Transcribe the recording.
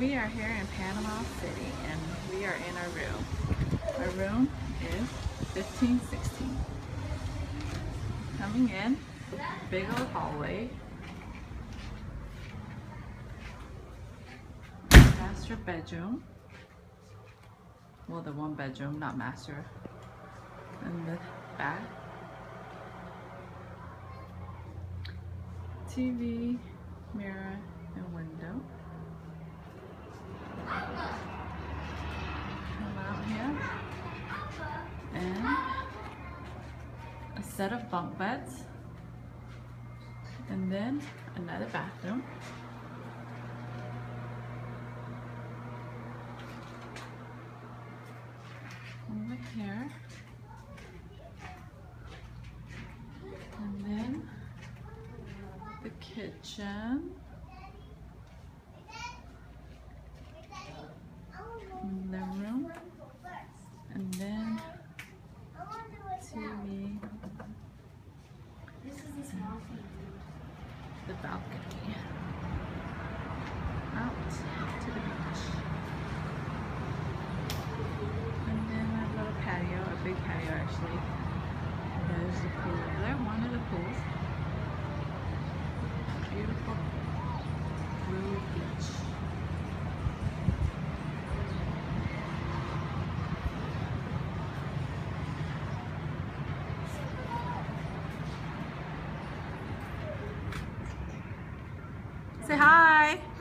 We are here in Panama City and we are in our room. Our room is 1516. Coming in, big old hallway. Master bedroom. Well, the one bedroom, not master. And the bath. TV, mirror, and window. Set of bunk beds. And then another bathroom. Over here. And then the kitchen. And the room. And then TV. This is the small thing. The balcony. Out to the beach. And then a little patio, a big patio actually. Say hi.